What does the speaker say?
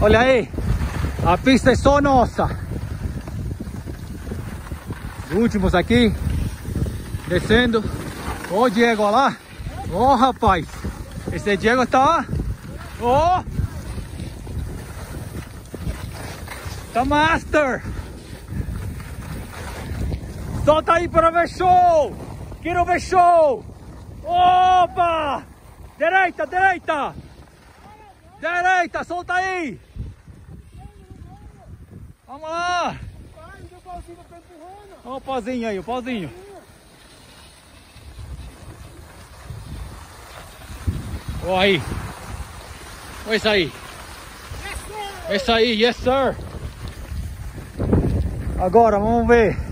Olha aí. A pista é só nossa. Os últimos aqui. Descendo. Ó o Diego, olha lá. Ó, rapaz. Esse Diego tá... Ó. Tá master. Solta aí para ver show. Quero ver show. Opa! Direita, direita. Direita, solta aí. Vamos lá. Olha o pauzinho aí, o pauzinho. Olha aí. Olha isso aí. Isso aí, yes sir. Agora vamos ver.